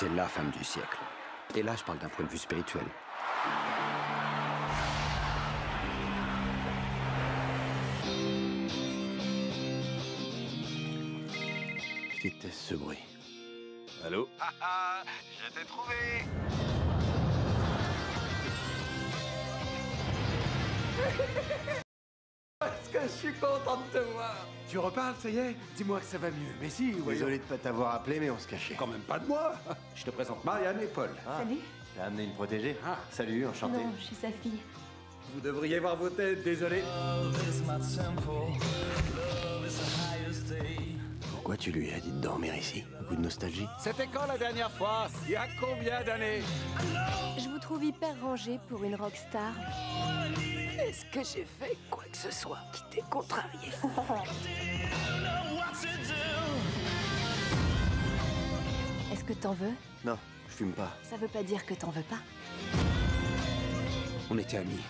C'est la femme du siècle. Et là, je parle d'un point de vue spirituel. Je déteste ce bruit. Allô Ah ah, je t'ai trouvé suis content de te voir Tu reparles, ça y est Dis-moi que ça va mieux. Mais si, voyons. Désolé de pas t'avoir appelé, mais on se cachait. Quand même pas de moi Je te présente Marianne et Paul. Salut. T'as amené une protégée Ah. Salut, enchanté. Non, je suis sa fille. Vous devriez voir vos têtes, désolé. Pourquoi tu lui as dit de dormir ici? Un coup de nostalgie C'était quand la dernière fois Il y a combien d'années? Je vous trouve hyper rangé pour une rockstar. Est-ce que j'ai fait quoi que ce soit qui t'ait contrarié? Est-ce que t'en veux? Non, je fume pas. Ça veut pas dire que t'en veux pas. On était amis.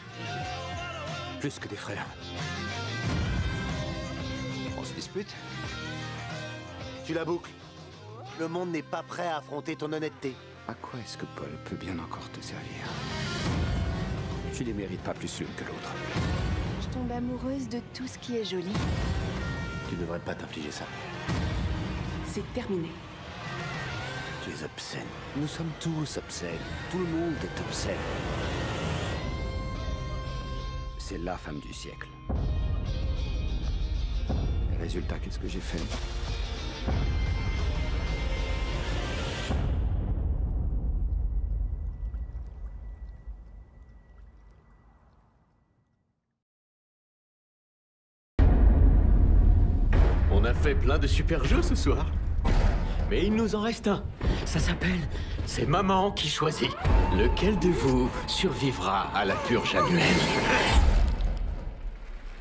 Plus que des frères. On se dispute? Tu la boucles. Le monde n'est pas prêt à affronter ton honnêteté. À quoi est-ce que Paul peut bien encore te servir? Tu les mérites pas plus l'une que l'autre. Je tombe amoureuse de tout ce qui est joli. Tu devrais pas t'infliger ça. C'est terminé. Tu es obscène. Nous sommes tous obscènes. Tout le monde est obscène. C'est la femme du siècle. Résultat, qu'est-ce que j'ai fait? Fait plein de super jeux ce soir. Mais il nous en reste un. Ça s'appelle C'est Maman qui choisit. Lequel de vous survivra à la purge annuelle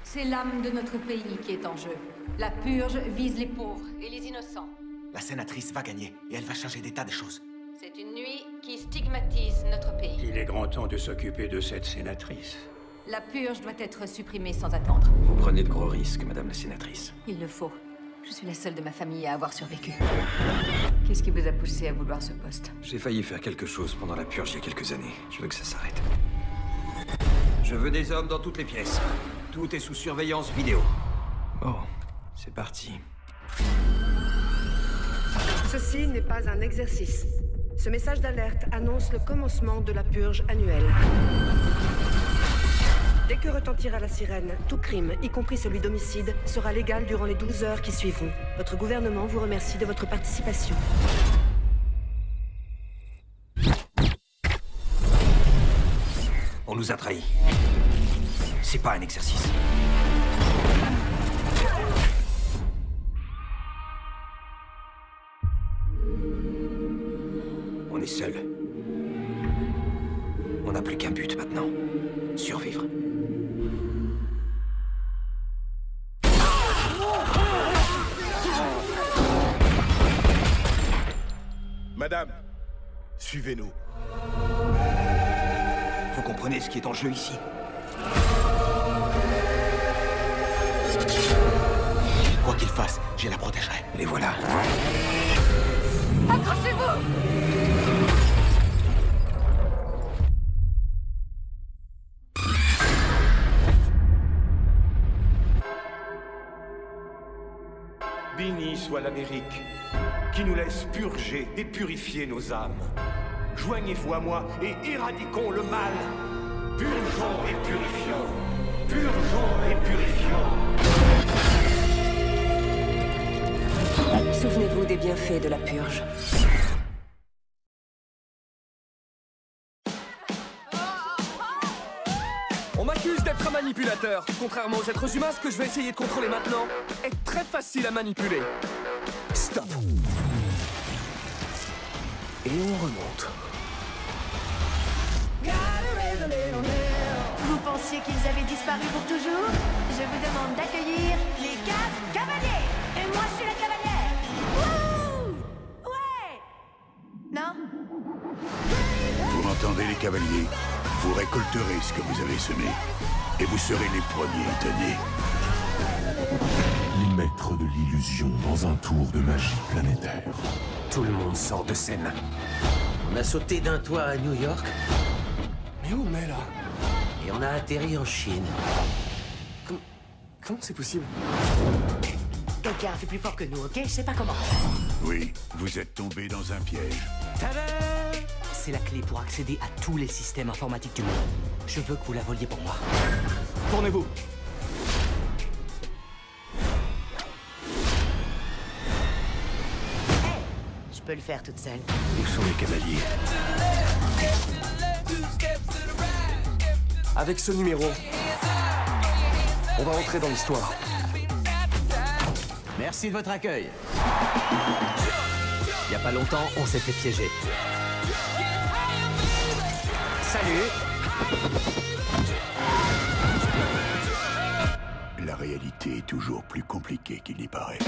C'est l'âme de notre pays qui est en jeu. La purge vise les pauvres et les innocents. La sénatrice va gagner et elle va changer des tas de choses. C'est une nuit qui stigmatise notre pays. Il est grand temps de s'occuper de cette sénatrice. La purge doit être supprimée sans attendre. Vous prenez de gros risques, madame la sénatrice. Il le faut. Je suis la seule de ma famille à avoir survécu. Qu'est-ce qui vous a poussé à vouloir ce poste J'ai failli faire quelque chose pendant la purge il y a quelques années. Je veux que ça s'arrête. Je veux des hommes dans toutes les pièces. Tout est sous surveillance vidéo. Bon, c'est parti. Ceci n'est pas un exercice. Ce message d'alerte annonce le commencement de la purge annuelle. Dès que retentira la sirène, tout crime, y compris celui d'homicide, sera légal durant les 12 heures qui suivront. Votre gouvernement vous remercie de votre participation. On nous a trahis. C'est pas un exercice. On est seul. On n'a plus qu'un but maintenant. Survivre. Suivez-nous. Vous comprenez ce qui est en jeu ici? Quoi qu'il fasse, je la protégerai. Les voilà. Accrochez-vous Béni soit l'Amérique, qui nous laisse purger et purifier nos âmes. Joignez-vous à moi et éradiquons le mal. Purgeons et purifions. Purgeons et purifions. Souvenez-vous des bienfaits de la purge. On m'accuse d'être un manipulateur. Contrairement aux êtres humains, ce que je vais essayer de contrôler maintenant est très facile à manipuler. Stop. Et on remonte. Vous pensiez qu'ils avaient disparu pour toujours Je vous demande d'accueillir les quatre cavaliers Et moi, je suis la cavalière Wouh Ouais Non? Vous m'entendez, les cavaliers? Vous récolterez ce que vous avez semé. Et vous serez les premiers étonnés. Les maîtres de l'illusion dans un tour de magie planétaire. Tout le monde sort de scène. On a sauté d'un toit à New York. Mais où on est là Et on a atterri en Chine. Comment c'est possible Quelqu'un fait plus fort que nous, ok Je sais pas comment. Oui, vous êtes tombé dans un piège. C'est la clé pour accéder à tous les systèmes informatiques du monde. Je veux que vous la voliez pour moi. Tournez-vous Je peux le faire toute seule. Où sont les cavaliers? Avec ce numéro, on va entrer dans l'histoire. Merci de votre accueil. Il y a pas longtemps, on s'est fait piéger. Salut La réalité est toujours plus compliquée qu'il n'y paraît.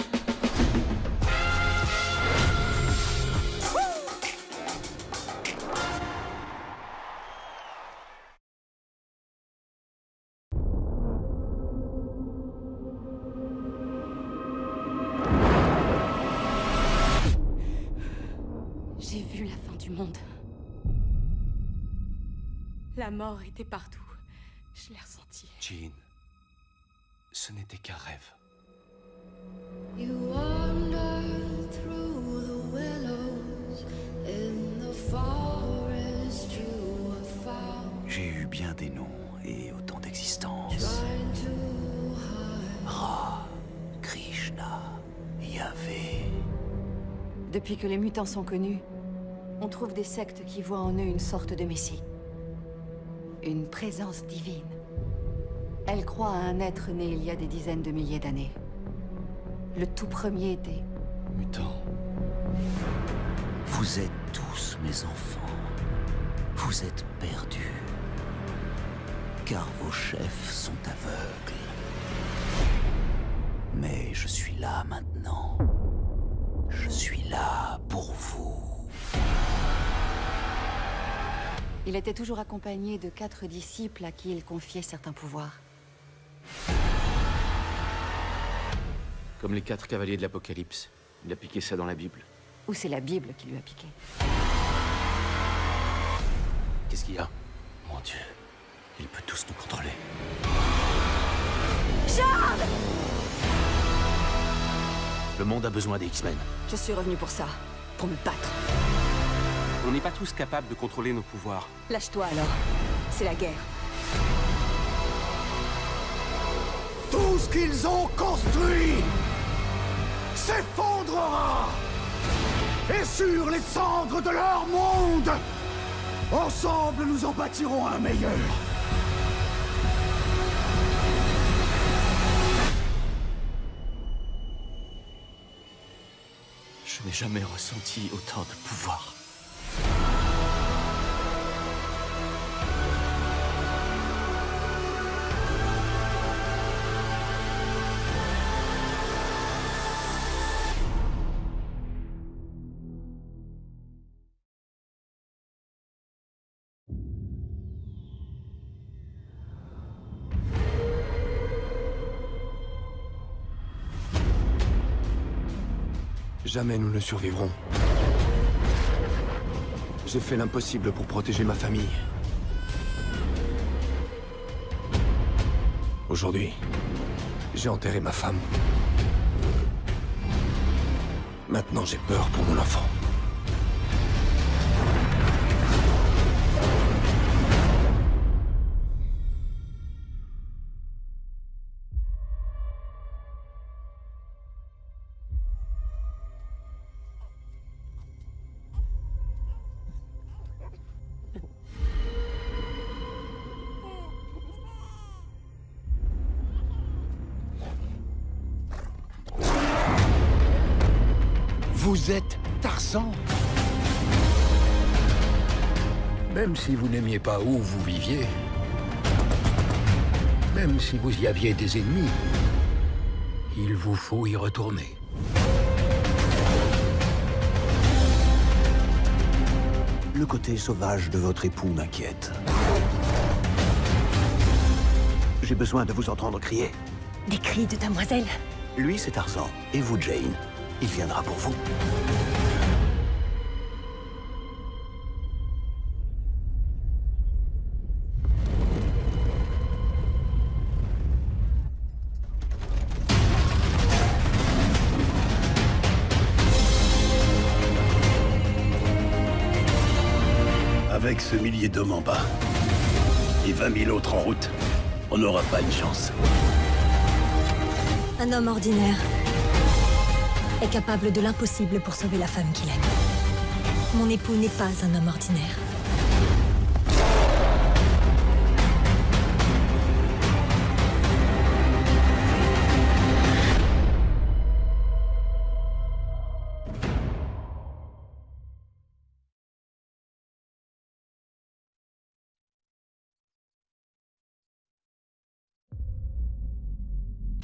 Mort était partout. Je l'ai ressenti. Jean, ce n'était qu'un rêve. You wander through the willows in the forest you have found. J'ai eu bien des noms et autant d'existences. Ra, Krishna, Yahvé. Depuis que les mutants sont connus, on trouve des sectes qui voient en eux une sorte de messie. Une présence divine. Elles croient à un être né il y a des dizaines de milliers d'années. Le tout premier était Mutant. Vous êtes tous mes enfants. Vous êtes perdus. Car vos chefs sont aveugles. Mais je suis là maintenant. Je suis là pour vous. Il était toujours accompagné de quatre disciples à qui il confiait certains pouvoirs. Comme les quatre cavaliers de l'Apocalypse. Il a piqué ça dans la Bible. Ou c'est la Bible qui lui a piqué. Qu'est-ce qu'il y a? Mon Dieu. Il peut tous nous contrôler. Charles Le monde a besoin des X-Men. Je suis revenu pour ça. Pour me battre. On n'est pas tous capables de contrôler nos pouvoirs. Lâche-toi alors. C'est la guerre. Tout ce qu'ils ont construit s'effondrera Et sur les cendres de leur monde, ensemble nous en bâtirons un meilleur. Je n'ai jamais ressenti autant de pouvoir. Jamais nous ne survivrons. J'ai fait l'impossible pour protéger ma famille. Aujourd'hui, j'ai enterré ma femme. Maintenant, j'ai peur pour mon enfant. Vous êtes Tarzan Même si vous n'aimiez pas où vous viviez, même si vous y aviez des ennemis, il vous faut y retourner. Le côté sauvage de votre époux m'inquiète. J'ai besoin de vous entendre crier. Des cris de demoiselle. Lui, c'est Tarzan. Et vous, Jane il viendra pour vous. Avec ce millier d'hommes en bas et 20 000 autres en route, on n'aura pas une chance. Un homme ordinaire est capable de l'impossible pour sauver la femme qu'il aime. Mon époux n'est pas un homme ordinaire.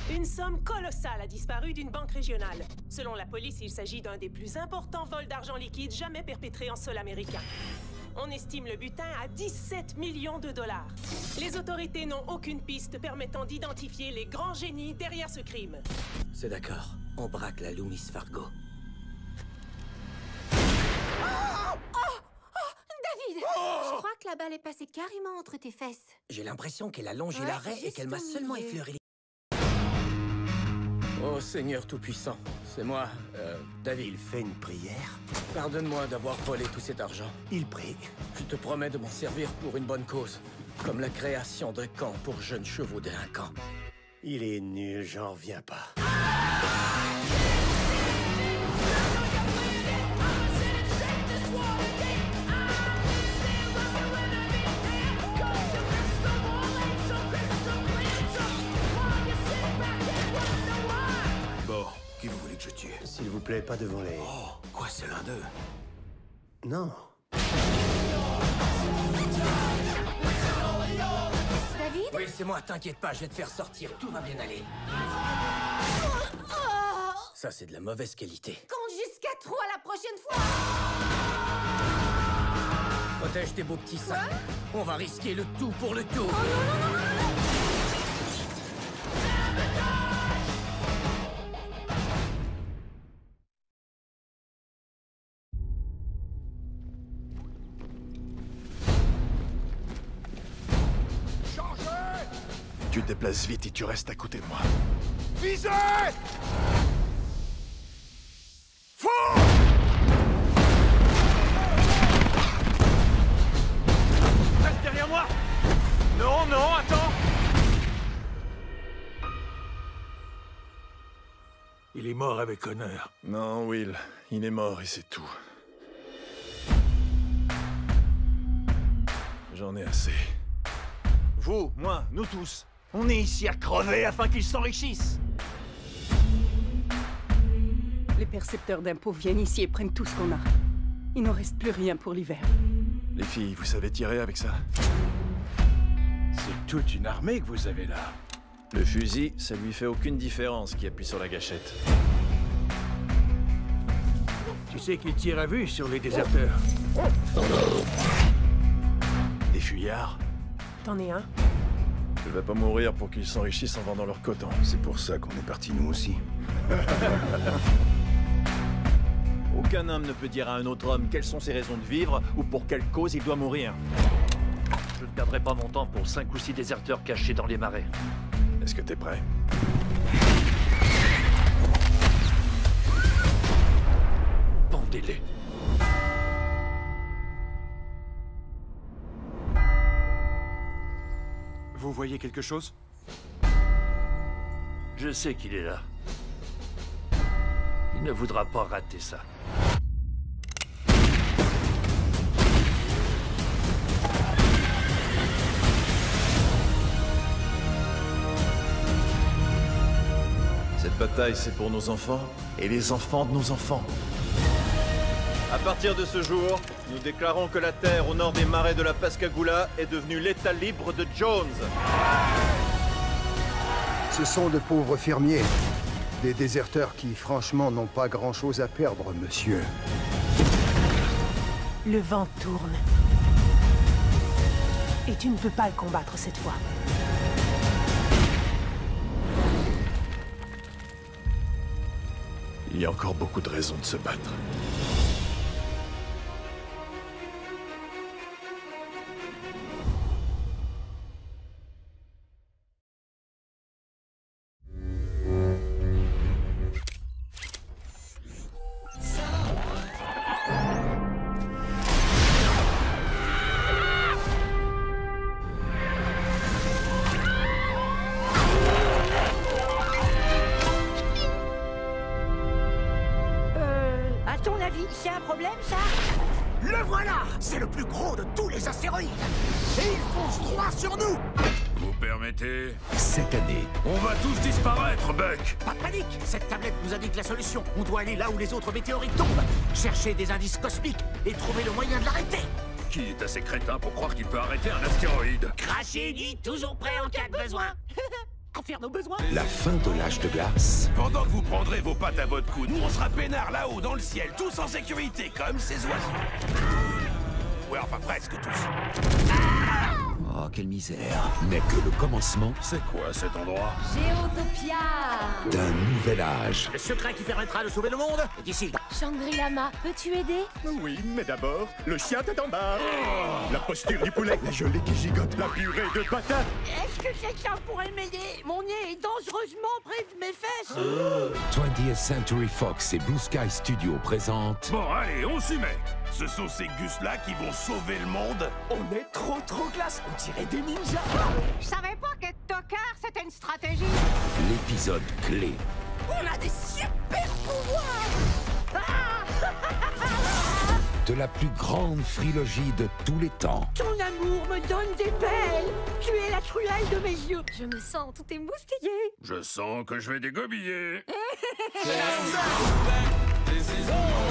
Une somme colossale a disparu d'une banque régionale. Selon la police, il s'agit d'un des plus importants vols d'argent liquide jamais perpétrés en sol américain. On estime le butin à 17 millions de dollars. Les autorités n'ont aucune piste permettant d'identifier les grands génies derrière ce crime. C'est d'accord. On braque la Loomis Fargo. David Je crois que la balle est passée carrément entre tes fesses. J'ai l'impression qu'elle a longé Ouais, l'arrêt et qu'elle m'a seulement effleuré les... Oh Seigneur Tout-Puissant, c'est moi, euh, David. Il fait une prière Pardonne-moi d'avoir volé tout cet argent. Il prie. Je te promets de m'en servir pour une bonne cause, comme la création d'un camp pour jeunes chevaux délinquants. Il est nul, j'en reviens pas. Vous plaît, pas devant les... Oh, quoi, c'est l'un d'eux Non. David Oui, c'est moi, t'inquiète pas, je vais te faire sortir, tout va bien aller. Oh Ça, c'est de la mauvaise qualité. Compte jusqu'à trois la prochaine fois Protège tes beaux petits sacs. On va risquer le tout pour le tout. Tu te déplaces vite et tu restes à côté de moi. Visez Reste derrière moi Non, non, attends Il est mort avec honneur. Non, Will, il est mort et c'est tout. J'en ai assez. Vous, moi, nous tous, on est ici à crever afin qu'ils s'enrichissent Les percepteurs d'impôts viennent ici et prennent tout ce qu'on a. Il n'en reste plus rien pour l'hiver. Les filles, vous savez tirer avec ça? C'est toute une armée que vous avez là. Le fusil, ça lui fait aucune différence qui appuie sur la gâchette. Tu sais qu'ils tirent à vue sur les déserteurs. Des fuyards? T'en es un? Je vais pas mourir pour qu'ils s'enrichissent en vendant leur coton. C'est pour ça qu'on est partis nous aussi. Aucun homme ne peut dire à un autre homme quelles sont ses raisons de vivre ou pour quelle cause il doit mourir. Je ne perdrai pas mon temps pour cinq ou six déserteurs cachés dans les marais. Est-ce que t'es prêt? Pendez-les. Vous voyez quelque chose? Je sais qu'il est là. Il ne voudra pas rater ça. Cette bataille, c'est pour nos enfants et les enfants de nos enfants. À partir de ce jour, nous déclarons que la terre au nord des marais de la Pascagoula est devenue l'état libre de Jones. Ce sont de pauvres fermiers. Des déserteurs qui, franchement, n'ont pas grand-chose à perdre, monsieur. Le vent tourne. Et tu ne peux pas le combattre cette fois. Il y a encore beaucoup de raisons de se battre. Chercher des indices cosmiques et trouver le moyen de l'arrêter Qui est assez crétin pour croire qu'il peut arrêter un astéroïde Cracher dit toujours prêt en cas de besoin À faire nos besoins La fin de l'âge de glace. Pendant que vous prendrez vos pattes à votre cou, nous on sera peinards là-haut dans le ciel, tous en sécurité, comme ces oiseaux. Ouais, enfin presque tous. Oh, quelle misère. N'est que le commencement C'est quoi cet endroit? Géotopia. D'un nouvel âge. Le secret qui permettra de sauver le monde est ici. Shangri-Lama, peux-tu aider? Oui, mais d'abord, le chien tête en bas. La posture du poulet, la gelée qui gigote, la purée de patates. Est-ce que quelqu'un pourrait m'aider? Mon nez est dangereusement près de mes fesses. 20th Century Fox et Blue Sky Studio présentent Bon, allez, on s'y met. Ce sont ces gus-là qui vont sauver le monde. On est trop trop classe. On des ninjas. Je savais pas qu'être tocard, c'était une stratégie. L'épisode clé. On a des super pouvoirs. De la plus grande trilogie de tous les temps. Ton amour me donne des pelles. Tu es la truelle de mes yeux. Je me sens tout émoustillé Je sens que je vais dégobiller.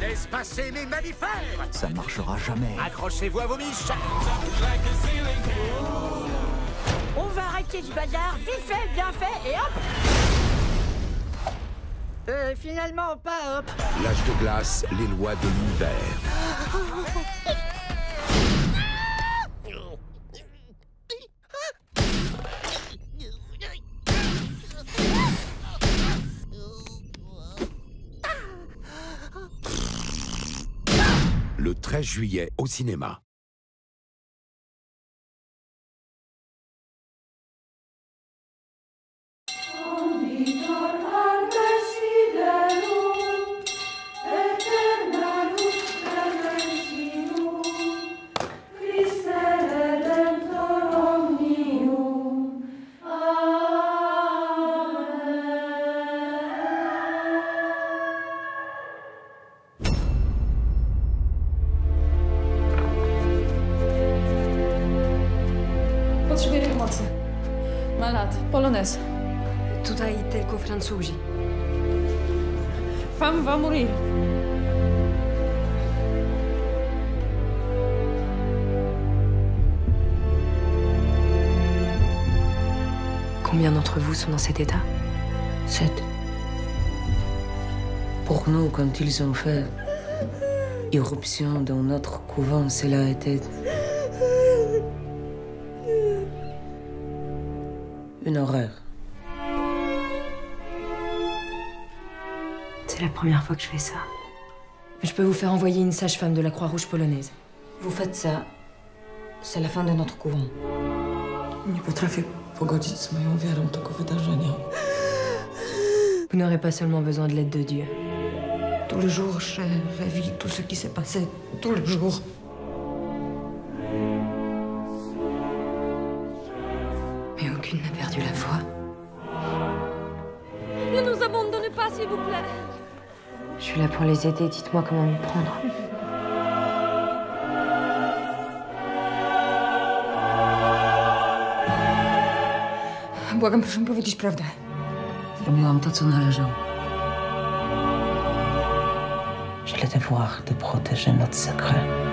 Laisse passer mes mammifères Ça marchera jamais. Accrochez-vous à vos miches On va arrêter ce bazar, vite fait, bien fait, et hop Euh, finalement, pas hop L'âge de glace, les lois de l'univers. Le 13 juillet au cinéma. Ma lat. Polonez. Tutaj tylko Francuzi. Femme va mourir. Combien d'entre vous sont dans cet état? Sept. Pour nous, quand ils ont fait irruption dans notre couvent, cela a première fois que je fais ça. Je peux vous faire envoyer une sage-femme de la Croix-Rouge polonaise. Vous faites ça, c'est la fin de notre couvent. Nie potrafię pogodzić z moją wiarą tego wydarzenia. Vous n'aurez pas seulement besoin de l'aide de Dieu. Tous les jours, je revis tout ce qui s'est passé. Tous les jours. Les aider, dites-moi comment m'y prendre. Błagam, proszę mi powiedzieć prawdę. Zrobiłam to, co należało. Je le devoir de protéger notre secret.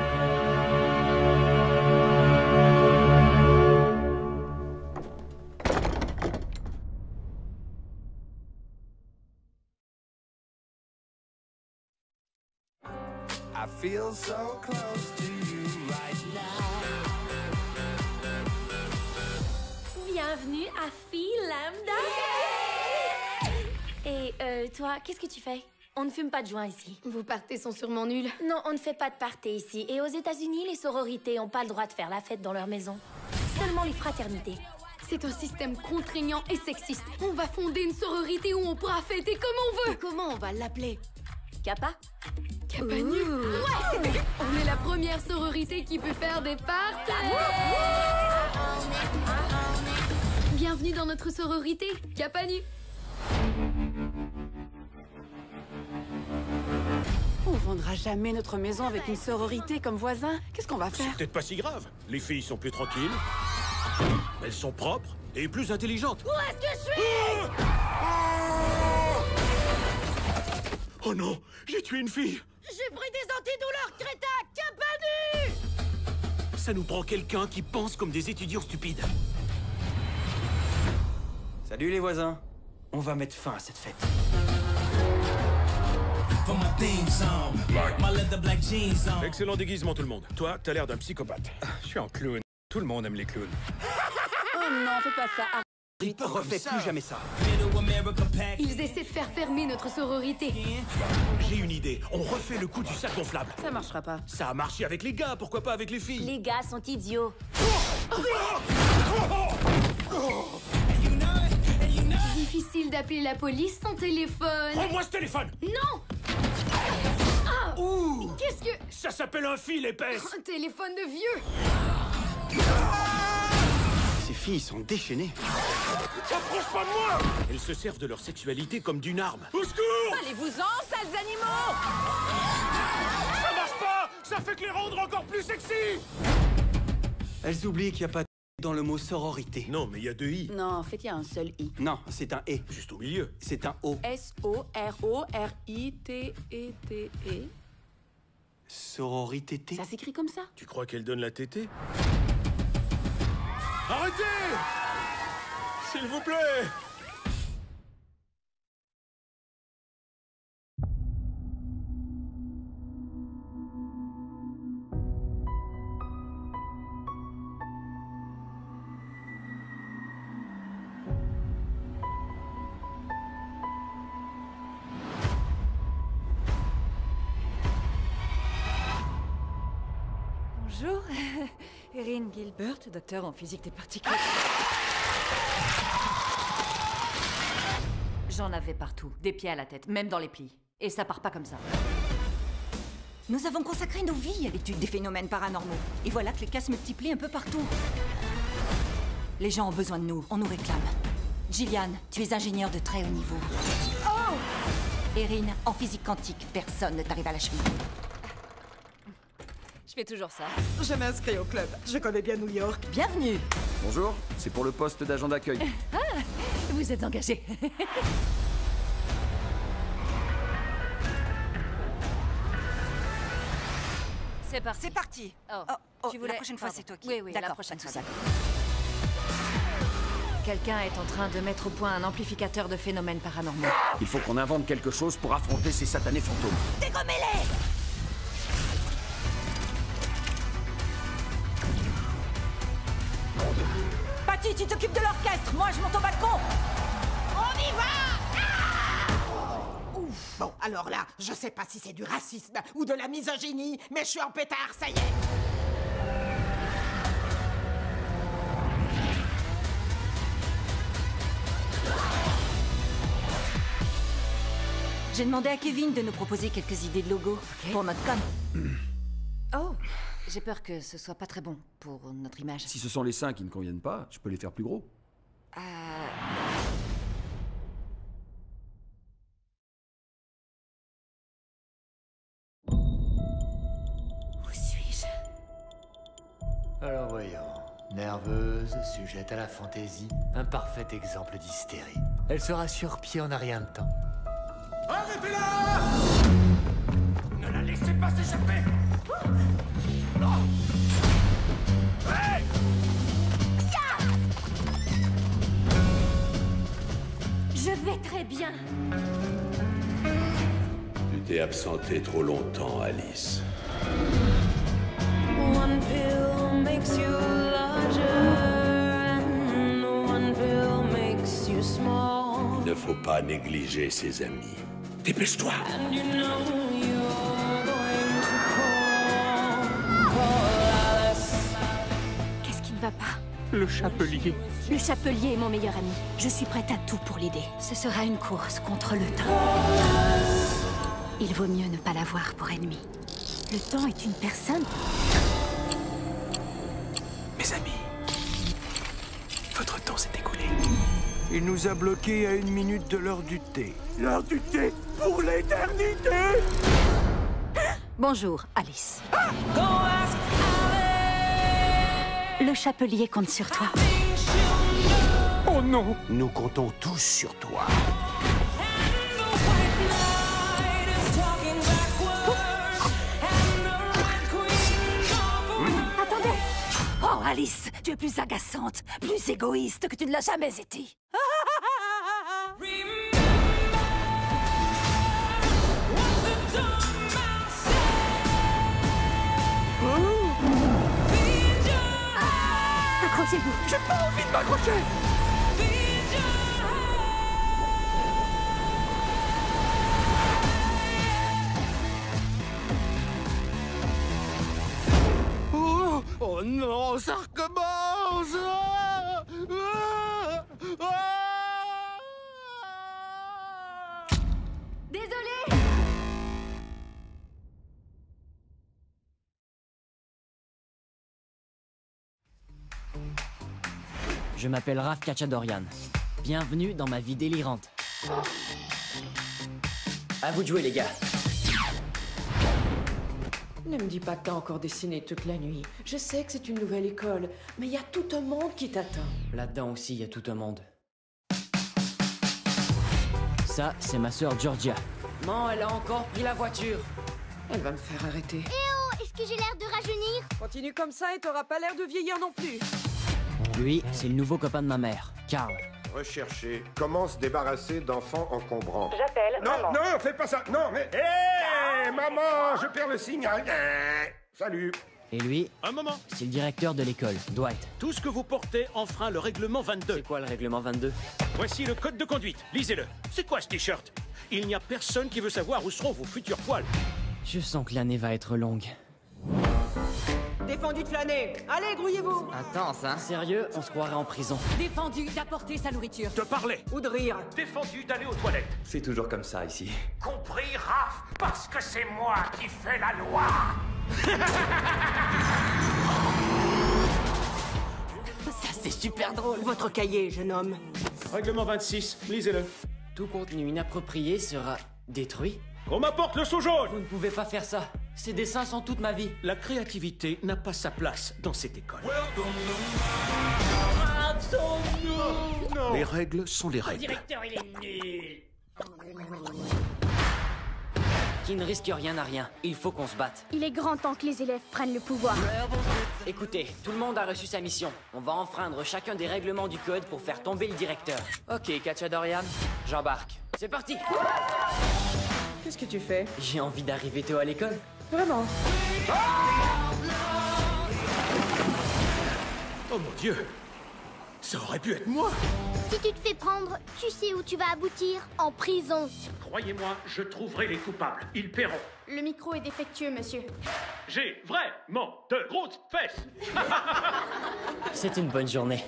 Toi, qu'est-ce que tu fais? On ne fume pas de joint ici. Vos parties sont sûrement nulles. Non, on ne fait pas de party ici. Et aux États-Unis, les sororités n'ont pas le droit de faire la fête dans leur maison. Seulement les fraternités. C'est un système contraignant et sexiste. On va fonder une sororité où on pourra fêter comme on veut. comment on va l'appeler? Kappa? Capanu. Ouais On est la première sororité qui peut faire des parties. Bienvenue dans notre sororité, Capanu. Rendra jamais notre maison avec une sororité comme voisin. Qu'est-ce qu'on va C'est faire peut-être pas si grave. Les filles sont plus tranquilles. Elles sont propres et plus intelligentes. Où est-ce que je suis Oh non, j'ai tué une fille. J'ai pris des antidouleurs, crétin Capanu Ça nous prend quelqu'un qui pense comme des étudiants stupides. Salut les voisins. On va mettre fin à cette fête. Excellent déguisement tout le monde. Toi, t'as l'air d'un psychopathe. Ah, Je suis un clown. Tout le monde aime les clowns. Oh non, fais pas ça. Rite, refais plus jamais ça. Ils essaient de faire fermer notre sororité. J'ai une idée. On refait le coup du sac gonflable. Ça marchera pas. Ça a marché avec les gars, pourquoi pas avec les filles Les gars sont idiots. Difficile d'appeler la police sans téléphone. Prends-moi ce téléphone Non Ah Ouh. Qu'est-ce que... Ça s'appelle un fil épaisse. Un téléphone de vieux. Ces filles sont déchaînées. T'approches pas de moi. Elles se servent de leur sexualité comme d'une arme. Au secours. Allez-vous-en, sales animaux. Ça marche pas. Ça fait que les rendre encore plus sexy. Elles oublient qu'il n'y a pas de dans le mot sororité. Non, mais il y a deux i. Non, en fait, il y a un seul i. Non, c'est un et. Juste au milieu. C'est un o. S-O-R-O-R-I-T-E-T-E. Sororité T. Ça s'écrit comme ça Tu crois qu'elle donne la tétée Arrêtez S'il vous plaît Erin Gilbert, docteur en physique des particules. J'en avais partout, des pieds à la tête, même dans les plis. Et ça part pas comme ça. Nous avons consacré nos vies à l'étude des phénomènes paranormaux. Et voilà que les cas se multiplient un peu partout. Les gens ont besoin de nous, on nous réclame. Gillian, tu es ingénieur de très haut niveau. Oh Erin, en physique quantique, personne ne t'arrive à la cheville. Je fais toujours ça. Je m'inscris au club. Je connais bien New York. Bienvenue Bonjour, c'est pour le poste d'agent d'accueil. Ah, vous êtes engagé. C'est parti. C'est parti Oh, oh, tu voulais... la prochaine fois, c'est toi qui- Oui, oui, la prochaine fois. Quelqu'un est en train de mettre au point un amplificateur de phénomènes paranormaux. Il faut qu'on invente quelque chose pour affronter ces satanés fantômes. Dégommez-les l'orchestre, moi je monte au balcon On y va Ouf. Bon, alors là, je sais pas si c'est du racisme ou de la misogynie, mais je suis en pétard, ça y est. J'ai demandé à Kevin de nous proposer quelques idées de logo pour notre com. Oh J'ai peur que ce soit pas très bon pour notre image. Si ce sont les seins qui ne conviennent pas, je peux les faire plus gros. Euh, Où suis-je? Alors voyons. Nerveuse, sujette à la fantaisie, un parfait exemple d'hystérie. Elle sera sur pied en un rien de temps. Arrêtez-la Ne la laissez pas s'échapper Hey vais très bien. Tu t'es absenté trop longtemps, Alice. One pill makes you larger, and one pill makes you small. Il ne faut pas négliger ses amis. Dépêche-toi you know. Qu'est-ce qui ne va pas? Le chapelier. Le chapelier est mon meilleur ami. Je suis prête à tout pour l'aider. Ce sera une course contre le temps. Il vaut mieux ne pas l'avoir pour ennemi. Le temps est une personne. Mes amis, votre temps s'est écoulé. Il nous a bloqués à une minute de l'heure du thé. L'heure du thé pour l'éternité Bonjour, Alice. Le chapelier compte sur toi. Oh non Nous comptons tous sur toi. Attendez Oh, Alice, tu es plus agaçante, plus égoïste que tu ne l'as jamais été. J'ai pas envie de m'accrocher. Oh, oh non, ça recommence. Ah Ah Je m'appelle Raf Kachadorian. Bienvenue dans ma vie délirante. À vous de jouer, les gars. Ne me dis pas que t'as encore dessiné toute la nuit. Je sais que c'est une nouvelle école, mais il y a tout un monde qui t'attend. Là-dedans aussi, il y a tout un monde. Ça, c'est ma sœur Georgia. Non, elle a encore pris la voiture. Elle va me faire arrêter. Eh oh, est-ce que j'ai l'air de rajeunir? Continue comme ça et t'auras pas l'air de vieillir non plus. Lui, c'est le nouveau copain de ma mère, Carl. Rechercher comment se débarrasser d'enfants encombrants. J'appelle Non, maman. non, fais pas ça. Non, mais. Hé, maman, je perds le signal. Salut. Et lui, Un moment. c'est le directeur de l'école, Dwight. Tout ce que vous portez enfreint le règlement 22. C'est quoi le règlement 22 Voici le code de conduite. Lisez-le. C'est quoi ce t-shirt? Il n'y a personne qui veut savoir où seront vos futurs poils. Je sens que l'année va être longue. Défendu de flâner. Allez, grouillez-vous. Intense, hein Sérieux, on se croirait en prison. Défendu d'apporter sa nourriture. Te parler. Ou de rire. Défendu d'aller aux toilettes. C'est toujours comme ça ici. Compris, Raph Parce que c'est moi qui fais la loi Ça, c'est super drôle. Votre cahier, jeune homme. Règlement 26. Lisez-le. Tout contenu inapproprié sera détruit. Qu'on m'apporte le sou jaune Vous ne pouvez pas faire ça. Ces dessins sont toute ma vie. La créativité n'a pas sa place dans cette école. Les règles sont les règles. directeur, il est nul. Qui ne risque rien à rien. Il faut qu'on se batte. Il est grand temps que les élèves prennent le pouvoir. Écoutez, tout le monde a reçu sa mission. On va enfreindre chacun des règlements du code pour faire tomber le directeur. Ok, Kachadorian, j'embarque. C'est parti Qu'est-ce que tu fais J'ai envie d'arriver tôt à l'école. Vraiment Oh mon dieu Ça aurait pu être moi Si tu te fais prendre, tu sais où tu vas aboutir En prison. Croyez-moi, je trouverai les coupables. Ils paieront. Le micro est défectueux, monsieur. J'ai vraiment de grosses fesses C'est une bonne journée.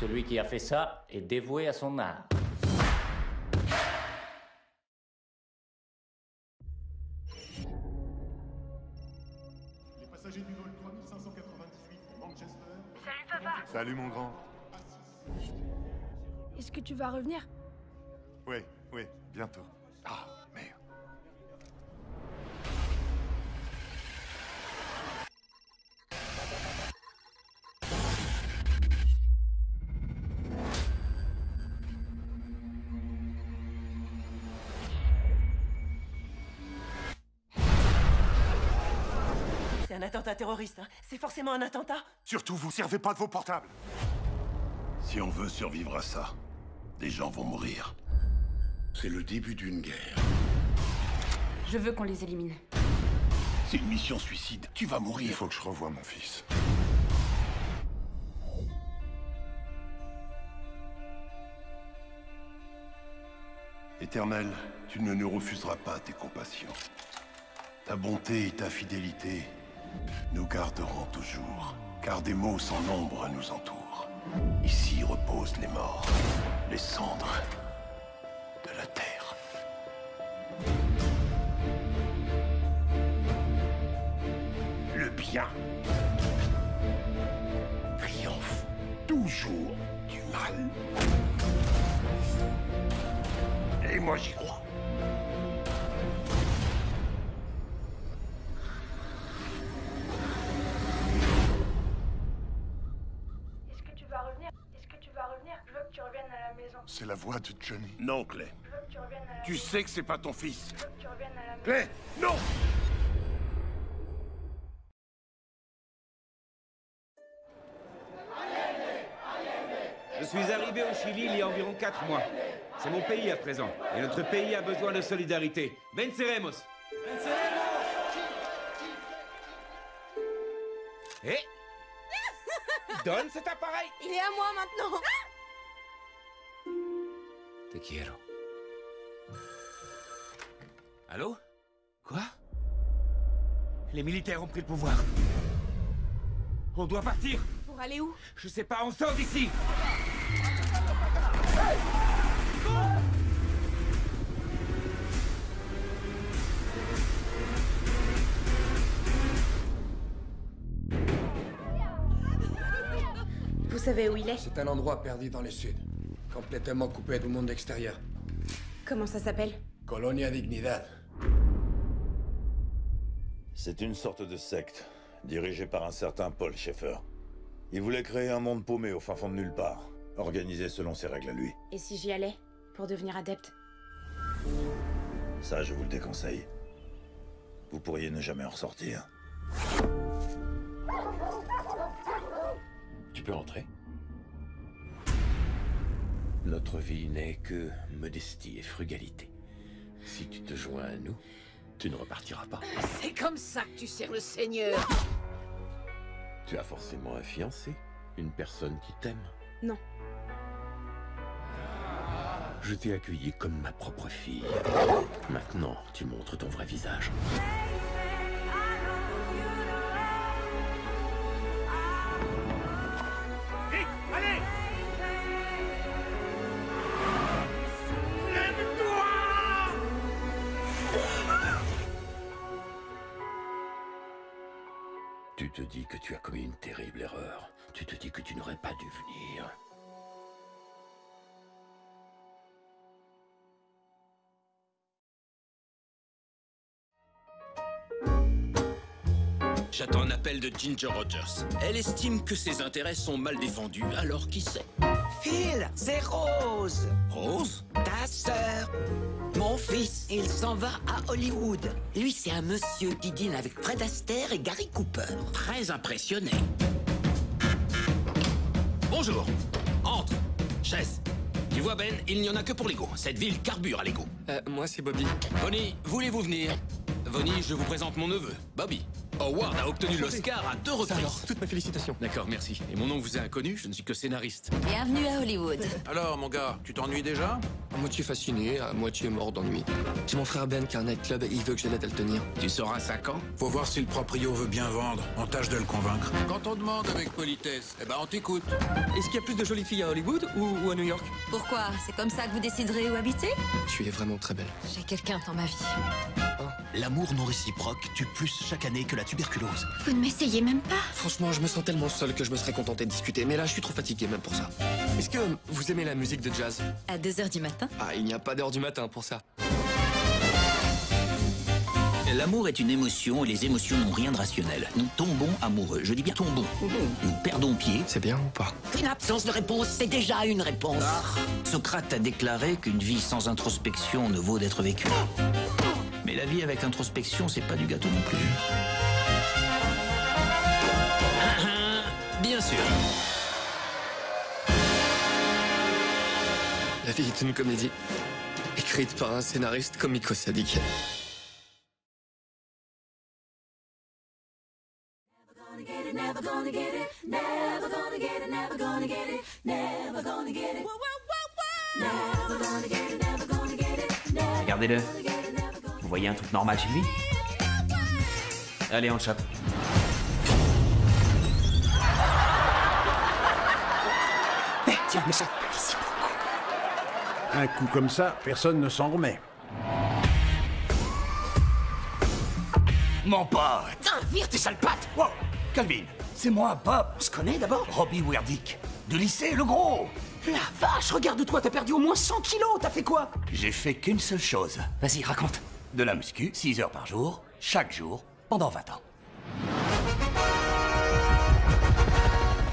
Celui qui a fait ça est dévoué à son art. Salut, mon grand. Est-ce que tu vas revenir? Oui, oui, bientôt. Ah, attentat terroriste, hein. C'est forcément un attentat Surtout, vous servez pas de vos portables. Si on veut survivre à ça, des gens vont mourir. C'est le début d'une guerre. Je veux qu'on les élimine. C'est une mission suicide. Tu vas mourir. Il faut que je revoie mon fils. Éternel, tu ne nous refuseras pas tes compassions. Ta bonté et ta fidélité nous garderont toujours, car des maux sans nombre nous entourent. Ici reposent les morts, les cendres de la terre. Le bien triomphe toujours du mal. Et moi j'y crois. C'est la voix de Johnny. Non, Clay. Tu sais que c'est pas ton fils. Clay, non Je suis arrivé au Chili il y a environ 4 mois. C'est mon pays à présent, et notre pays a besoin de solidarité. Venceremos Eh? Donne cet appareil Il est à moi maintenant Te quiero. Allô Quoi? Les militaires ont pris le pouvoir. On doit partir. Pour aller où? Je sais pas, on sort d'ici. Vous savez où il est? C'est un endroit perdu dans le sud, complètement coupé du monde extérieur. Comment ça s'appelle Colonia Dignidad. C'est une sorte de secte, dirigée par un certain Paul Schaeffer. Il voulait créer un monde paumé au fin fond de nulle part, organisé selon ses règles à lui. Et si j'y allais Pour devenir adepte? Ça, je vous le déconseille. Vous pourriez ne jamais en ressortir. Tu peux entrer. Notre vie n'est que modestie et frugalité. Si tu te joins à nous, tu ne repartiras pas. C'est comme ça que tu sers le Seigneur Tu as forcément un fiancé, une personne qui t'aime. Non. Je t'ai accueilli comme ma propre fille. Maintenant, tu montres ton vrai visage. Te dis que tu as commis une terrible erreur. Tu te dis que tu n'aurais pas dû venir. J'attends un appel de Ginger Rogers. Elle estime que ses intérêts sont mal défendus, alors qui sait? Phil, c'est Rose. Rose? Ta sœur. Mon fils, il s'en va à Hollywood. Lui, c'est un monsieur qui dîne avec Fred Astaire et Gary Cooper. Très impressionné. Bonjour. Entre. Chaise. Tu vois, Ben, il n'y en a que pour l'ego. Cette ville carbure à l'ego. Euh, moi, c'est Bobby. Bonnie, voulez-vous venir? Bonnie, je vous présente mon neveu, Bobby. Howard a obtenu l'Oscar à deux reprises. Alors, toutes mes félicitations. D'accord, merci. Et mon nom vous est inconnu, je ne suis que scénariste. Bienvenue à Hollywood. Alors, mon gars, tu t'ennuies déjà? À moitié fasciné, à moitié mort d'ennui. J'ai mon frère Ben qui a un nightclub et il veut que je l'aide à le tenir. Tu sauras 5 ans Faut voir si le proprio veut bien vendre. On tâche de le convaincre. Quand on demande avec politesse, eh ben on t'écoute. Est-ce qu'il y a plus de jolies filles à Hollywood ou, ou à New York? Pourquoi? C'est comme ça que vous déciderez où habiter? Tu es vraiment très belle. J'ai quelqu'un dans ma vie. L'amour non réciproque tue plus chaque année que la tuberculose. Vous ne m'essayez même pas. Franchement, je me sens tellement seul que je me serais contenté de discuter, mais là, je suis trop fatigué même pour ça. Est-ce que vous aimez la musique de jazz? À 2h du matin Ah, il n'y a pas d'heure du matin pour ça. L'amour est une émotion et les émotions n'ont rien de rationnel. Nous tombons amoureux. Je dis bien tombons. Nous perdons pied. C'est bien ou pas? Une absence de réponse, c'est déjà une réponse. Socrate a déclaré qu'une vie sans introspection ne vaut d'être vécue. Mais la vie avec introspection, c'est pas du gâteau non plus. La vie est une comédie. Écrite par un scénariste comico-sadique. Regardez-le. Vous voyez un truc normal chez lui? Allez, on le chope. Tiens, mais ça, ici. Un coup comme ça, personne ne s'en remet. Mon pote Ah, vire tes sales pattes Wow Calvin, c'est moi, Bob. On se connaît d'abord? Robbie Werdick. Du lycée, le gros La vache, regarde-toi, t'as perdu au moins 100 kilos, t'as fait quoi? J'ai fait qu'une seule chose. Vas-y, raconte. De la muscu, 6 heures par jour, chaque jour, pendant 20 ans.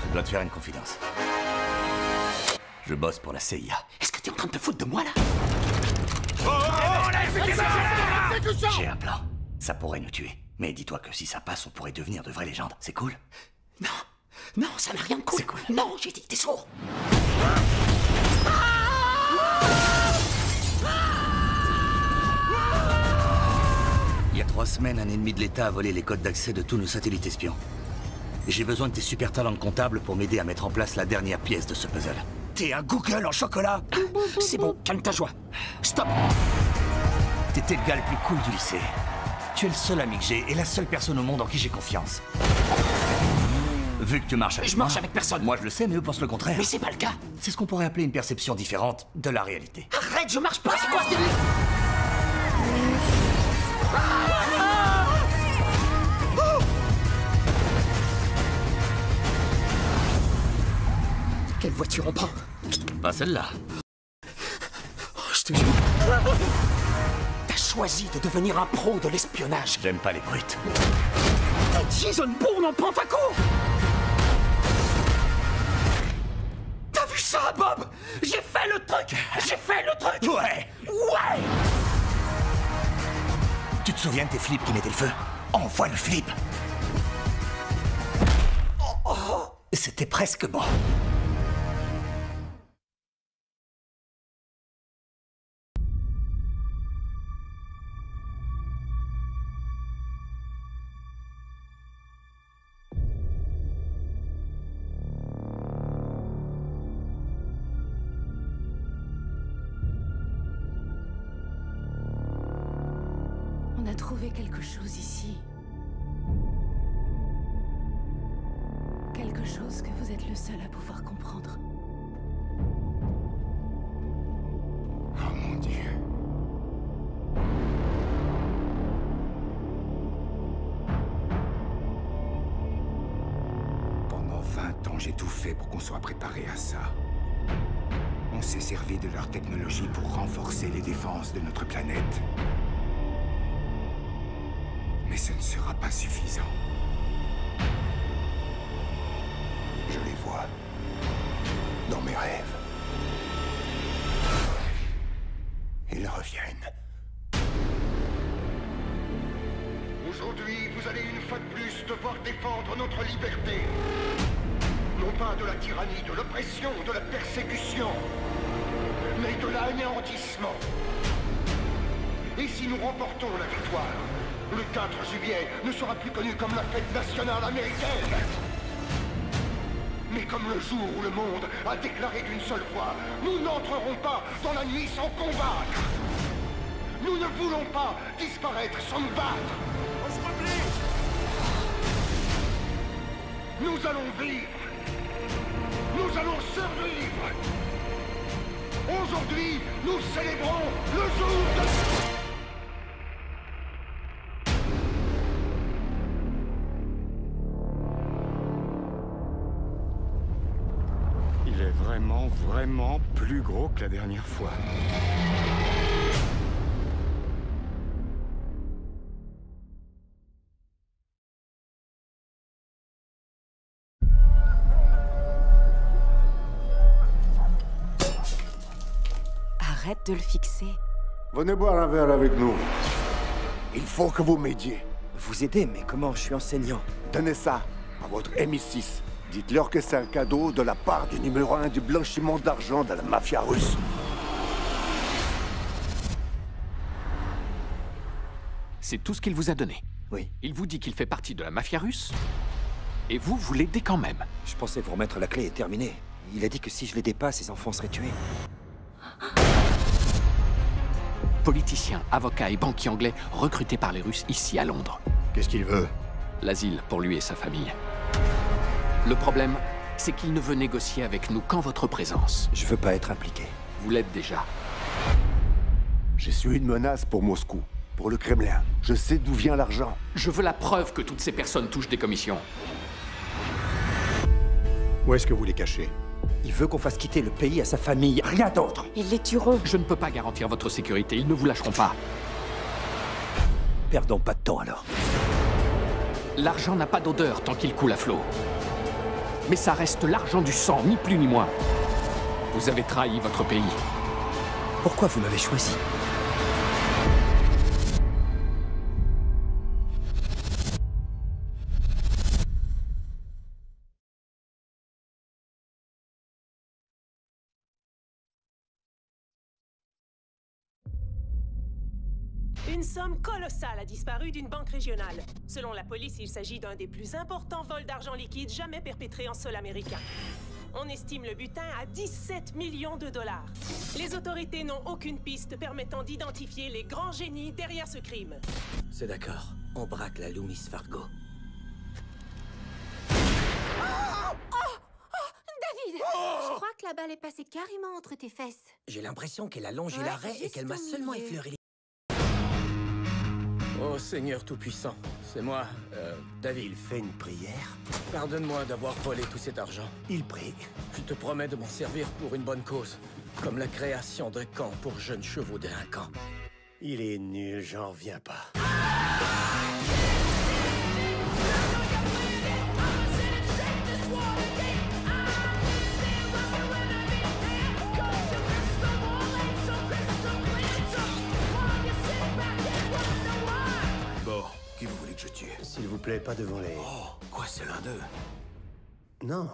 Je dois te faire une confidence. Je bosse pour la CIA. Est-ce que t'es en train de te foutre de moi, là? J'ai un plan. Ça pourrait nous tuer. Mais dis-toi que si ça passe, on pourrait devenir de vraies légendes. C'est cool? Non, non, ça n'a rien de cool. C'est cool. Non, j'ai dit, t'es sourd. Il y a trois semaines, un ennemi de l'État a volé les codes d'accès de tous nos satellites espions. J'ai besoin de tes super talents de comptable pour m'aider à mettre en place la dernière pièce de ce puzzle. T'es un Google en chocolat C'est bon, calme ta joie. Stop T'étais le gars le plus cool du lycée. Tu es le seul ami que j'ai et la seule personne au monde en qui j'ai confiance. Vu que tu marches avec Je moi- marche avec personne. Moi je le sais, mais eux pensent le contraire. Mais c'est pas le cas. C'est ce qu'on pourrait appeler une perception différente de la réalité. Arrête, je marche pas, c'est quoi ce délire? Quelle voiture on prend Pas celle-là. Oh, Je te jure. T'as choisi de devenir un pro de l'espionnage. J'aime pas les brutes. T'es Jason Bourne en pantacourt T'as vu ça, Bob? J'ai fait le truc J'ai fait le truc Ouais Ouais Tu te souviens de tes flips qui mettaient le feu? Envoie le flip Oh, oh, C'était presque bon. 20 ans, j'ai tout fait pour qu'on soit préparé à ça. On s'est servi de leur technologie pour renforcer les défenses de notre planète. Mais ce ne sera pas suffisant. Je les vois dans mes rêves. Ils reviennent. Aujourd'hui, vous allez une fois de plus devoir défendre notre liberté. Pas de la tyrannie, de l'oppression, de la persécution, mais de l'anéantissement. Et si nous remportons la victoire, le 4 juillet ne sera plus connu comme la fête nationale américaine, mais comme le jour où le monde a déclaré d'une seule fois, nous n'entrerons pas dans la nuit sans combattre. Nous ne voulons pas disparaître sans nous battre. On se replie Nous allons vivre. Nous allons survivre. Aujourd'hui, nous célébrons le jour de... Il est vraiment, vraiment plus gros que la dernière fois. De le fixer. Venez boire un verre avec nous. Il faut que vous m'aidiez. Vous aider, mais comment? Je suis enseignant. Donnez ça à votre MI6. Dites-leur que c'est un cadeau de la part du numéro un du blanchiment d'argent de la mafia russe. C'est tout ce qu'il vous a donné. Oui. Il vous dit qu'il fait partie de la mafia russe. Et vous, vous l'aidez quand même. Je pensais vous remettre la clé et terminer. Il a dit que si je l'aidais pas, ses enfants seraient tués. Politicien, avocat et banquier anglais recruté par les Russes ici à Londres. Qu'est-ce qu'il veut? L'asile pour lui et sa famille. Le problème, c'est qu'il ne veut négocier avec nous qu'en votre présence. Je veux pas être impliqué. Vous l'êtes déjà. Je suis une menace pour Moscou, pour le Kremlin. Je sais d'où vient l'argent. Je veux la preuve que toutes ces personnes touchent des commissions. Où est-ce que vous les cachez? Il veut qu'on fasse quitter le pays à sa famille, rien d'autre. Ils les tueront. Je ne peux pas garantir votre sécurité, ils ne vous lâcheront pas. Perdons pas de temps alors. L'argent n'a pas d'odeur tant qu'il coule à flot. Mais ça reste l'argent du sang, ni plus ni moins. Vous avez trahi votre pays. Pourquoi vous m'avez choisi? Une somme colossale a disparu d'une banque régionale. Selon la police, il s'agit d'un des plus importants vols d'argent liquide jamais perpétrés en sol américain. On estime le butin à 17 millions de dollars. Les autorités n'ont aucune piste permettant d'identifier les grands génies derrière ce crime. C'est d'accord. On braque la Loomis Fargo. Oh Oh David Oh Je crois que la balle est passée carrément entre tes fesses. J'ai l'impression qu'elle a longé Ouais, l'arrêt et qu'elle m'a seulement effleuré les... Oh Seigneur Tout-Puissant, c'est moi, euh, David. Il fait une prière Pardonne-moi d'avoir volé tout cet argent. Il prie. Je te promets de m'en servir pour une bonne cause, comme la création d'un camp pour jeunes chevaux délinquants. Il est nul, j'en reviens pas. Vous plaît, pas devant les... Oh, quoi, c'est l'un d'eux Non.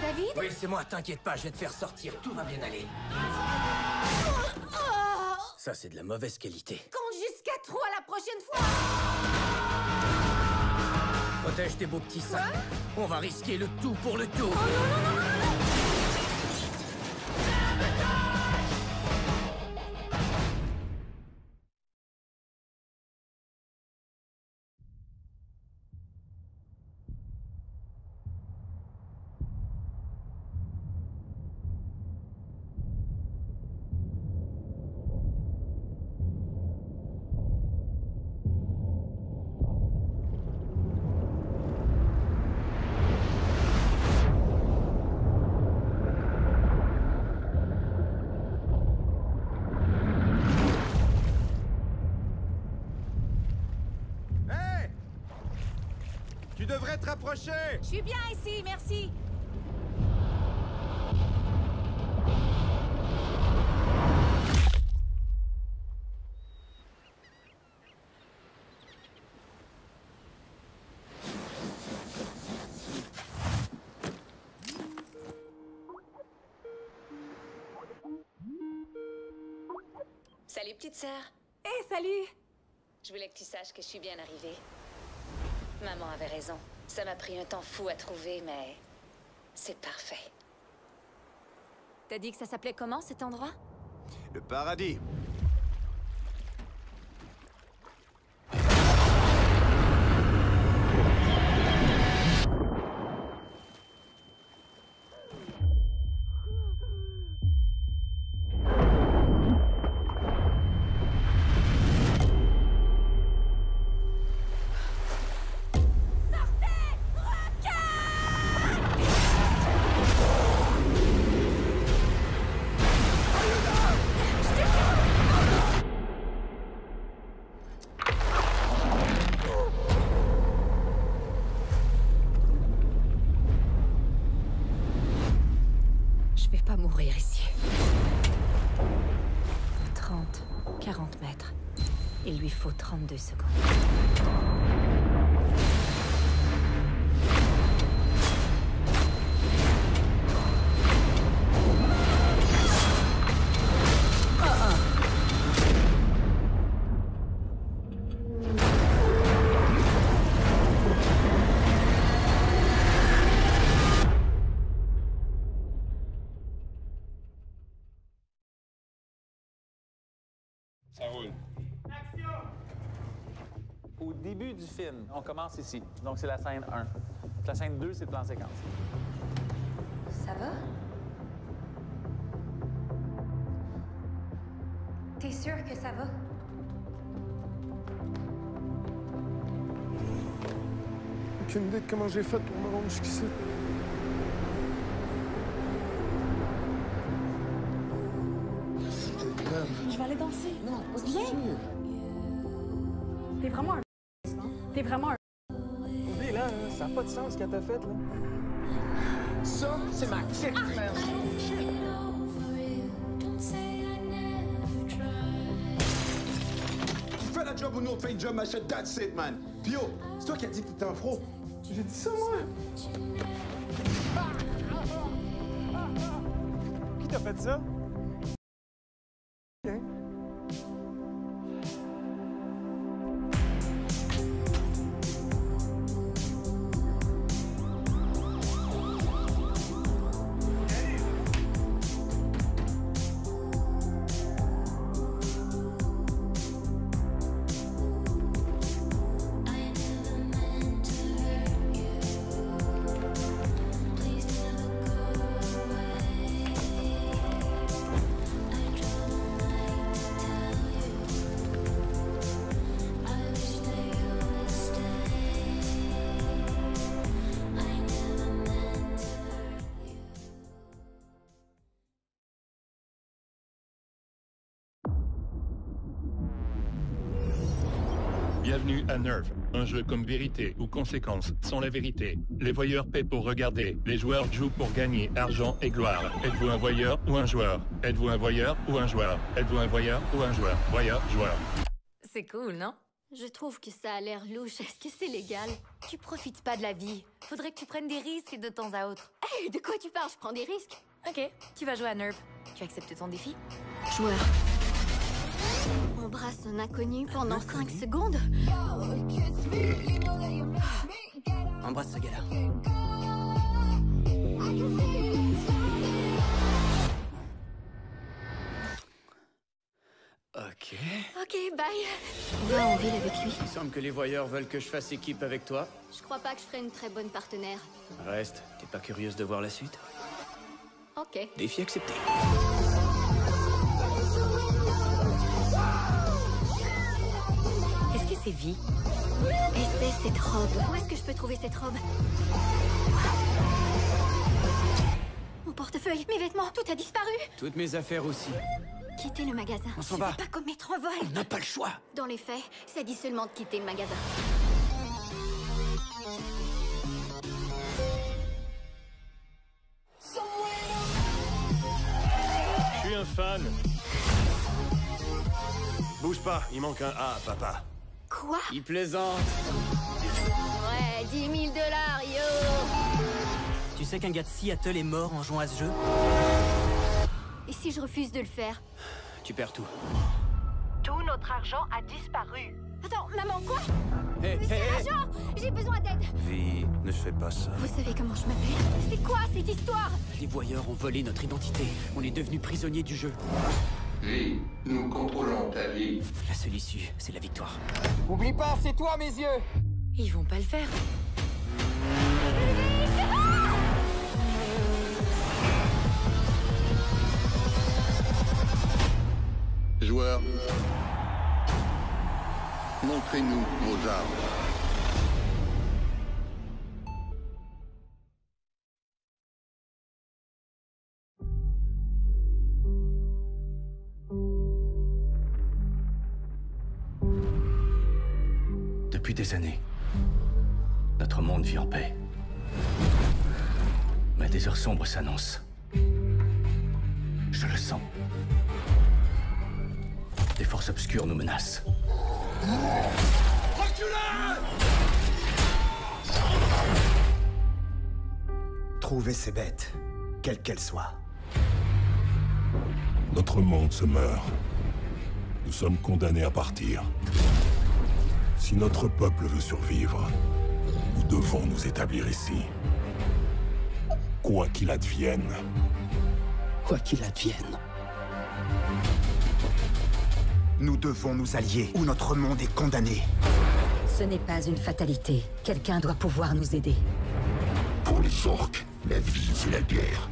David Oui, c'est moi, t'inquiète pas, je vais te faire sortir, tout va bien aller. Oh Ça, c'est de la mauvaise qualité. Compte jusqu'à trois la prochaine fois Protège tes beaux petits sacs. On va risquer le tout pour le tout. Je suis bien ici, merci Salut, petite sœur. Hé, salut Je voulais que tu saches que je suis bien arrivée. Maman avait raison. Ça m'a pris un temps fou à trouver, mais c'est parfait. T'as dit que ça s'appelait comment cet endroit? Le paradis faut 32 secondes. Au début du film, on commence ici. Donc, c'est la scène 1. La scène 2, c'est le plan séquence. Ça va? T'es sûr que ça va? Aucune idée de comment j'ai fait pour me rendre jusqu'ici. Je vais aller danser. Non, Viens. T'es vraiment un? T'es vraiment un Oublie là, Ça n'a pas de sens ce qu'elle t'a fait, là. Ça, c'est ma kick, man. Tu fais la job ou nous on fait une job, machin, that's it, man. Puis yo, c'est toi qui as dit que t'étais un pro. J'ai dit ça, moi. Qui t'a fait ça? Bienvenue à Nerve, un jeu comme vérité ou conséquence sont la vérité. Les voyeurs paient pour regarder, les joueurs jouent pour gagner argent et gloire. Êtes-vous un voyeur ou un joueur? Êtes-vous un voyeur ou un joueur? Êtes-vous un voyeur ou un joueur? Voyeur, joueur. C'est cool, non? Je trouve que ça a l'air louche. Est-ce que c'est légal? Tu profites pas de la vie. Faudrait que tu prennes des risques de temps à autre. Hey, de quoi tu parles? Je prends des risques. Ok, tu vas jouer à Nerve. Tu acceptes ton défi? Joueur. Embrasse un inconnu pendant 5 secondes Embrasse ce gars-là. Ok. Ok, bye. Va en ville avec lui. Il semble que les voyeurs veulent que je fasse équipe avec toi. Je crois pas que je ferai une très bonne partenaire. Reste, t'es pas curieuse de voir la suite? Ok. Défi accepté. Et c'est cette robe. Où est-ce que je peux trouver cette robe? Mon portefeuille, mes vêtements, tout a disparu. Toutes mes affaires aussi. Quitter le magasin. On s'en va. pas commettre un vol. On n'a pas le choix. Dans les faits, ça dit seulement de quitter le magasin. Je suis un fan. Bouge pas, il manque un A, papa. Quoi Il plaisante. Ouais, 10 000 dollars, yo Tu sais qu'un gars de Seattle est mort en jouant à ce jeu Et si je refuse de le faire Tu perds tout. Tout notre argent a disparu. Attends, maman, quoi Hé, Monsieur hé, hé. l'agent J'ai besoin d'aide Vie, ne fais pas ça. Vous savez comment je m'appelle C'est quoi cette histoire Les voyeurs ont volé notre identité. On est devenus prisonniers du jeu. Vie, nous contrôlons ta vie. La seule issue, c'est la victoire. Oublie pas, c'est toi mes yeux Ils vont pas le faire. Joueurs, montrez-nous vos armes. Des années, notre monde vit en paix. Mais des heures sombres s'annoncent. Je le sens. Des forces obscures nous menacent. Trouvez ces bêtes, quelles qu'elles soient. Notre monde se meurt. Nous sommes condamnés à partir. Si notre peuple veut survivre, nous devons nous établir ici. Quoi qu'il advienne. Quoi qu'il advienne. Nous devons nous allier ou notre monde est condamné. Ce n'est pas une fatalité. Quelqu'un doit pouvoir nous aider. Pour les orques, la vie, c'est la guerre.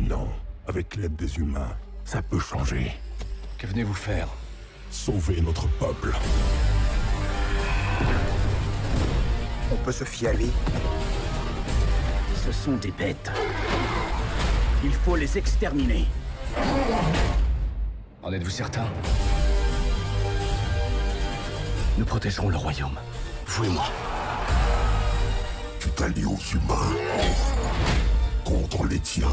Non, avec l'aide des humains, ça peut changer. Que venez-vous faire? Sauver notre peuple. On peut se fier à lui. Ce sont des bêtes. Il faut les exterminer. En êtes-vous certain? Nous protégerons le royaume. Vous et moi. Tu t'allies aux humains contre les tiens.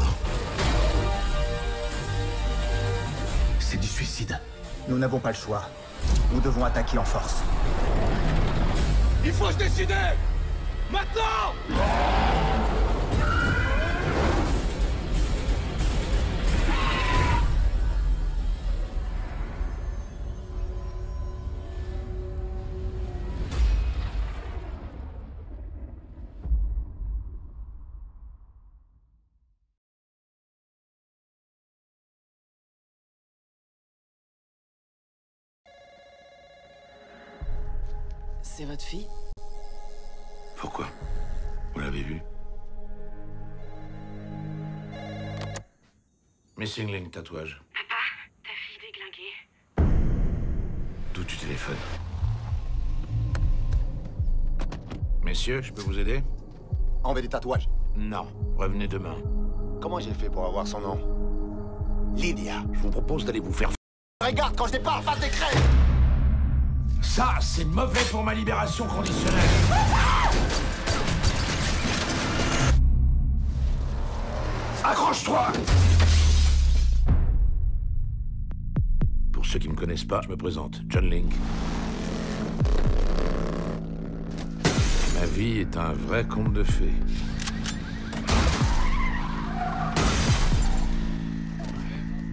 C'est du suicide. Nous n'avons pas le choix. Nous devons attaquer en force. Il faut se décider Maintenant votre fille Pourquoi? Vous l'avez vu Missing Link tatouage. Papa, ta fille déglinguée. D'où tu téléphones? Messieurs, je peux vous aider? Enlever des tatouages. Non. Revenez demain. Comment j'ai fait pour avoir son nom? Lydia, je vous propose d'aller vous faire... Regarde, quand je déparle, passe des crêpes Ça, c'est mauvais pour ma libération conditionnelle. Accroche-toi Pour ceux qui me connaissent pas, je me présente, John Link. Ma vie est un vrai conte de fées.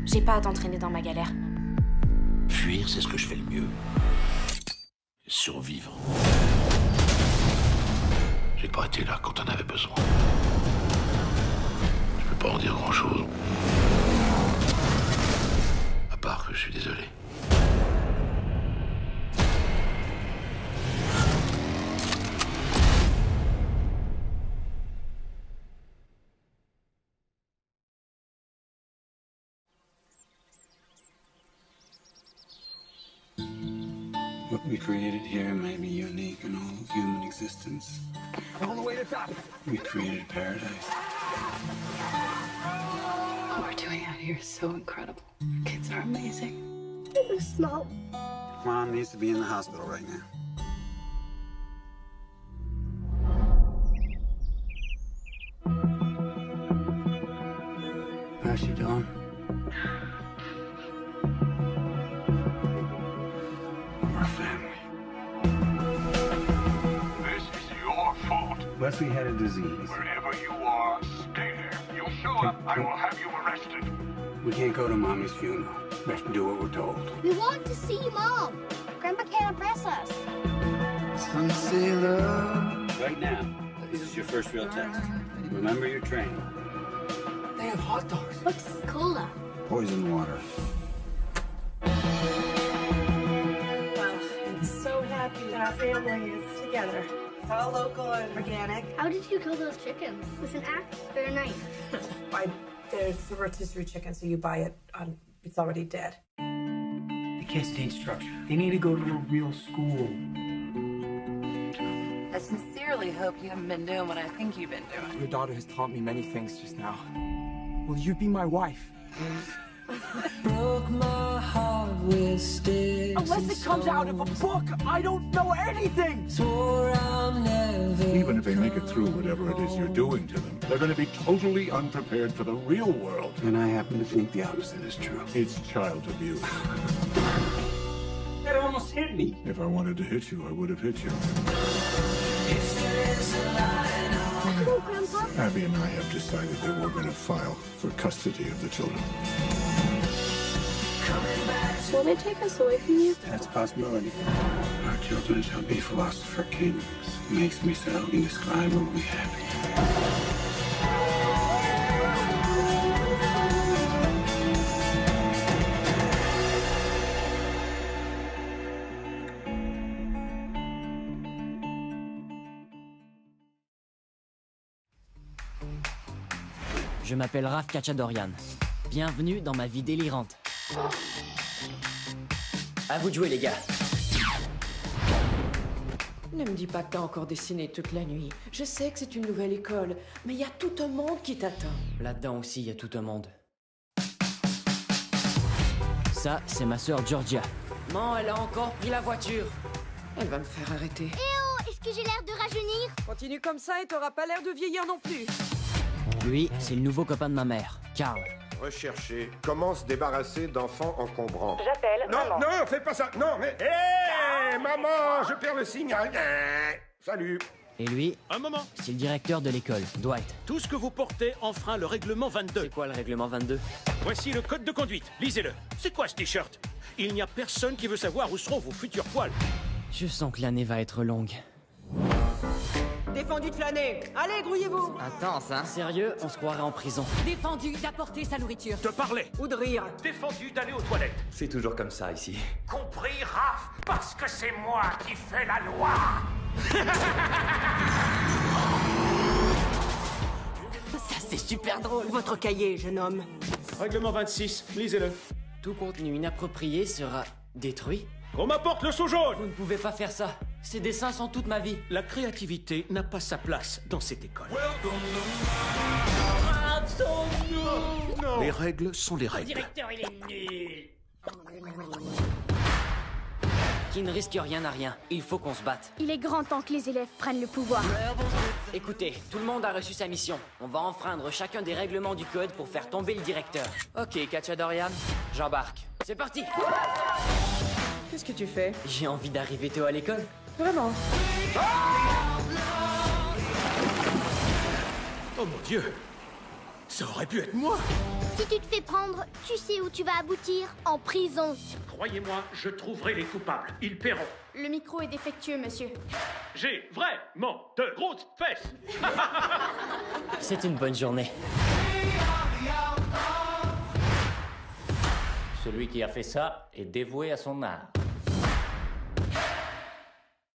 J'ai pas à t'entraîner dans ma galère. Fuir, c'est ce que je fais le mieux. Survivre. J'ai pas été là quand on avait besoin. Je peux pas en dire grand-chose. À part que je suis désolé. Here may be unique in all of human existence. All the way to top We created paradise. What we're doing out here is so incredible. Kids are amazing. They're small. Mom needs to be in the hospital right now. How's she doing? Fault. Wesley had a disease. Wherever you are, stay there. You show up, I will have you arrested. We can't go to Mommy's funeral. We have to do what we're told. We want to see Mom. Grandpa can't impress us. Some sailor. Right now, this is your first real test. Remember your training. They have hot dogs. What's cola? Poison water. Well, I'm so happy that our family is together. It's all local and organic. How did you kill those chickens? With an axe or a knife? Why, there's the rotisserie chicken, so you buy it on, it's already dead. They can't stay in structure. They need to go to a real school. I sincerely hope you haven't been doing what I think you've been doing. Your daughter has taught me many things just now. Will you be my wife? Broke my heart with sticks Unless it comes out of a book, I don't know anything! Swore I'm never Even if they make it through whatever it is you're doing to them, they're going to be totally unprepared for the real world. And I happen to think the opposite is true. It's child abuse. That almost hit me. If I wanted to hit you, I would have hit you. Hello, Grandpa. Abby and I have decided that we're going to file for custody of the children. Will they take us away from you? That's a possibility. Our children shall be philosopher kings. Makes me so indescribably happy. Je m'appelle Raph Kachadorian. Bienvenue dans ma vie délirante. À vous de jouer, les gars. Ne me dis pas que t'as encore dessiné toute la nuit. Je sais que c'est une nouvelle école, mais il y a tout un monde qui t'attend. Là-dedans aussi, il y a tout un monde. Ça, c'est ma sœur Georgia. Non, elle a encore pris la voiture. Elle va me faire arrêter. Eh oh, est-ce que j'ai l'air de rajeunir? Continue comme ça et t'auras pas l'air de vieillir non plus. Lui, c'est le nouveau copain de ma mère, Carl. Rechercher comment se débarrasser d'enfants encombrants. J'appelle. Non, non, fais pas ça. Non, mais. Hé, maman, je perds le signal. Salut. Et lui, Un moment. c'est le directeur de l'école, Dwight. Tout ce que vous portez enfreint le règlement 22. C'est quoi le règlement 22 Voici le code de conduite. Lisez-le. C'est quoi ce t-shirt? Il n'y a personne qui veut savoir où seront vos futurs poils. Je sens que l'année va être longue. Défendu de flâner. Allez, grouillez-vous. Intense, hein Sérieux, on se croirait en prison. Défendu d'apporter sa nourriture. Te parler. Ou de rire. Défendu d'aller aux toilettes. C'est toujours comme ça ici. Compris, Raph Parce que c'est moi qui fais la loi Ça, c'est super drôle. Votre cahier, jeune homme. Règlement 26. Lisez-le. Tout contenu inapproprié sera détruit. Qu'on m'apporte le sous jaune Vous ne pouvez pas faire ça. Ces dessins sont toute ma vie. La créativité n'a pas sa place dans cette école. Les règles sont les règles. directeur, il est nul. Qui ne risque rien à rien. Il faut qu'on se batte. Il est grand temps que les élèves prennent le pouvoir. Écoutez, tout le monde a reçu sa mission. On va enfreindre chacun des règlements du code pour faire tomber le directeur. Ok, Dorian, j'embarque. C'est parti Qu'est-ce que tu fais? J'ai envie d'arriver tôt à l'école. Vraiment? Oh mon dieu Ça aurait pu être moi Si tu te fais prendre, tu sais où tu vas aboutir En prison. Croyez-moi, je trouverai les coupables. Ils paieront. Le micro est défectueux, monsieur. J'ai vraiment de grosses fesses C'est une bonne journée. Celui qui a fait ça est dévoué à son art.